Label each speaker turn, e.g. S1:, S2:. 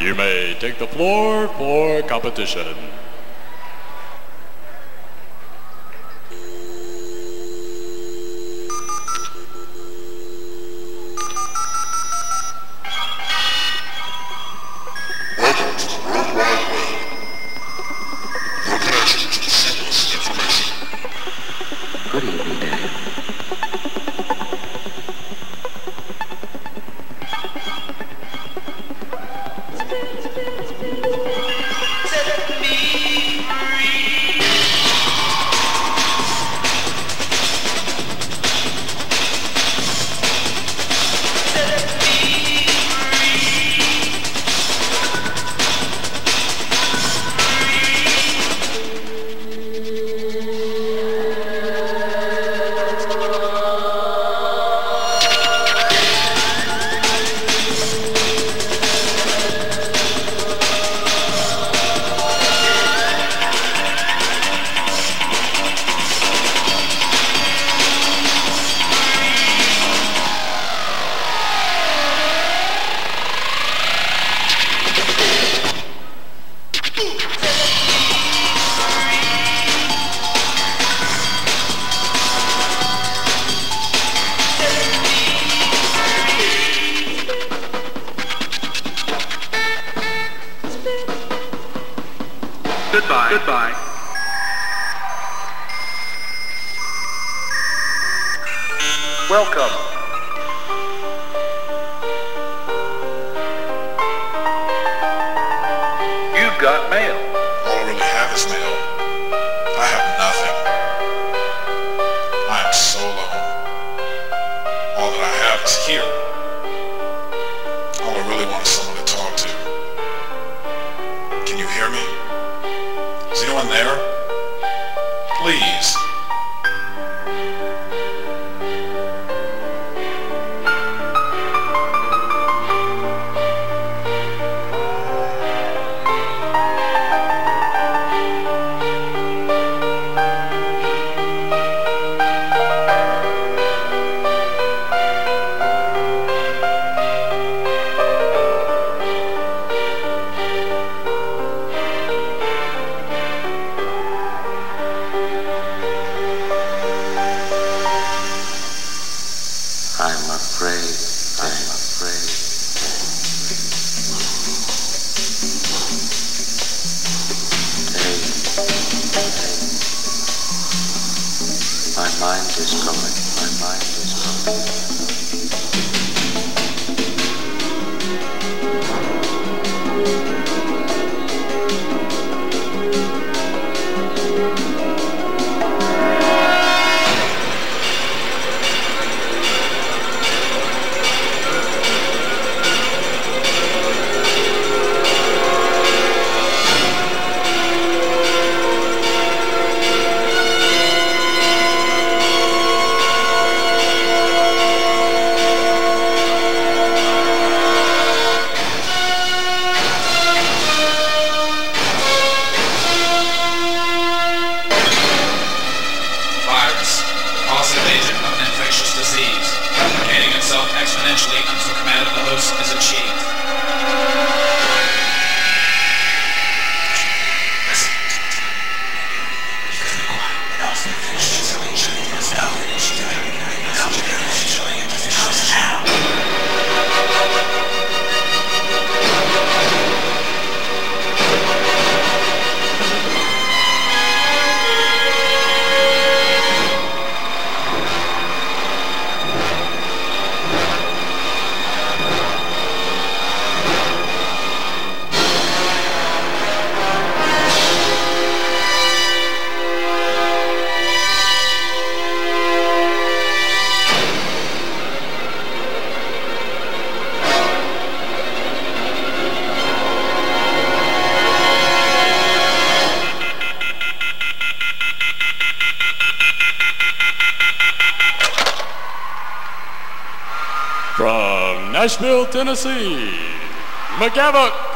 S1: You may take the floor for competition.
S2: Welcome to
S3: Goodbye. Goodbye. Welcome. You've got mail.
S2: All I really have is mail. I have nothing. I am so alone. All that I have is here. Is anyone there? Please.
S4: I'm afraid.
S5: Host is achieved. Listen.
S1: From Nashville, Tennessee, McGavock.